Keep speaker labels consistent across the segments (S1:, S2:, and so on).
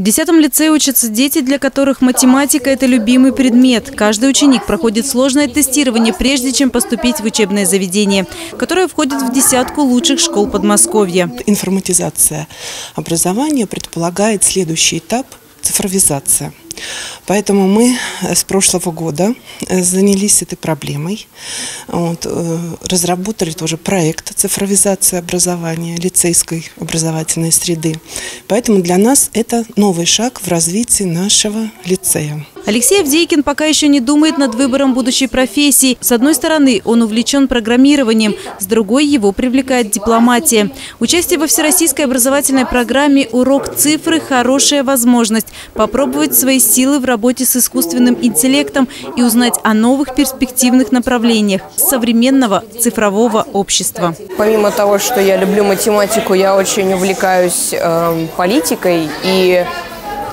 S1: В 10 лицее учатся дети, для которых математика – это любимый предмет. Каждый ученик проходит сложное тестирование, прежде чем поступить в учебное заведение, которое входит в десятку лучших школ Подмосковья.
S2: Информатизация образования предполагает следующий этап – цифровизация. Поэтому мы э, с прошлого года э, занялись этой проблемой, вот, э, разработали тоже проект цифровизации образования, лицейской образовательной среды. Поэтому для нас это новый шаг в развитии нашего лицея.
S1: Алексей Авдейкин пока еще не думает над выбором будущей профессии. С одной стороны, он увлечен программированием, с другой его привлекает дипломатия. Участие во всероссийской образовательной программе «Урок цифры» – хорошая возможность попробовать свои силы в работе с искусственным интеллектом и узнать о новых перспективных направлениях современного цифрового общества.
S3: Помимо того, что я люблю математику, я очень увлекаюсь э, политикой и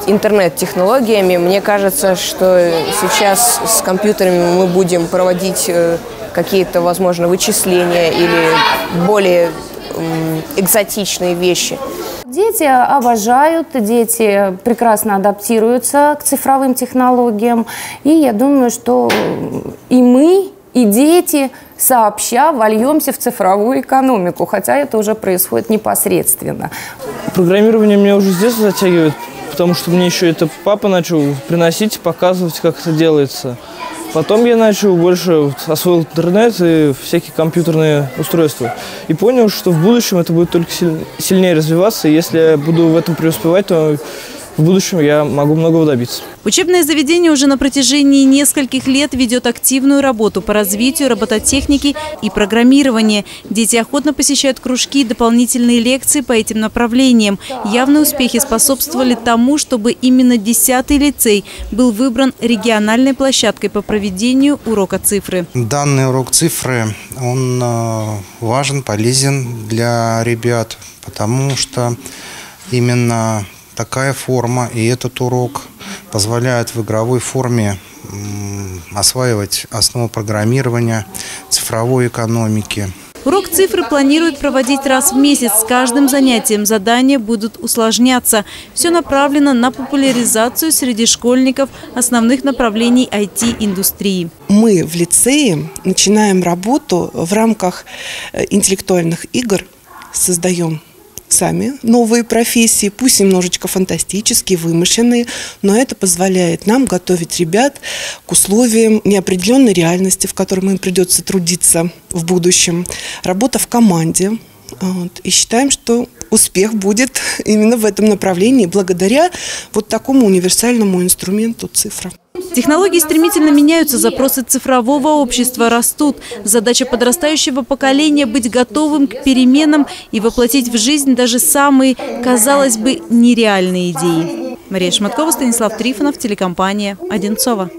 S3: интернет-технологиями. Мне кажется, что сейчас с компьютерами мы будем проводить э, какие-то, возможно, вычисления или более экзотичные вещи.
S4: Дети обожают, дети прекрасно адаптируются к цифровым технологиям. И я думаю, что и мы, и дети сообща вольемся в цифровую экономику, хотя это уже происходит непосредственно.
S5: Программирование меня уже с детства затягивает, потому что мне еще это папа начал приносить, показывать, как это делается. Потом я начал больше освоил интернет и всякие компьютерные устройства. И понял, что в будущем это будет только сильнее развиваться. И если я буду в этом преуспевать, то в будущем я могу многого добиться.
S1: Учебное заведение уже на протяжении нескольких лет ведет активную работу по развитию робототехники и программирования. Дети охотно посещают кружки и дополнительные лекции по этим направлениям. Явные успехи способствовали тому, чтобы именно 10-й лицей был выбран региональной площадкой по проведению урока цифры.
S6: Данный урок цифры, он э, важен, полезен для ребят, потому что именно такая форма и этот урок позволяют в игровой форме осваивать основу программирования, цифровой экономики.
S1: Урок цифры планируют проводить раз в месяц. С каждым занятием задания будут усложняться. Все направлено на популяризацию среди школьников основных направлений IT-индустрии.
S2: Мы в лицее начинаем работу в рамках э, интеллектуальных игр, создаем сами новые профессии, пусть немножечко фантастические, вымышленные, но это позволяет нам готовить ребят к условиям неопределенной реальности, в которой им придется трудиться в будущем. Работа в команде. Вот, и считаем, что успех будет именно в этом направлении благодаря вот такому универсальному инструменту цифра.
S1: Технологии стремительно меняются, запросы цифрового общества растут. Задача подрастающего поколения – быть готовым к переменам и воплотить в жизнь даже самые, казалось бы, нереальные идеи. Мария Шматкова, Станислав Трифонов, телекомпания «Одинцова».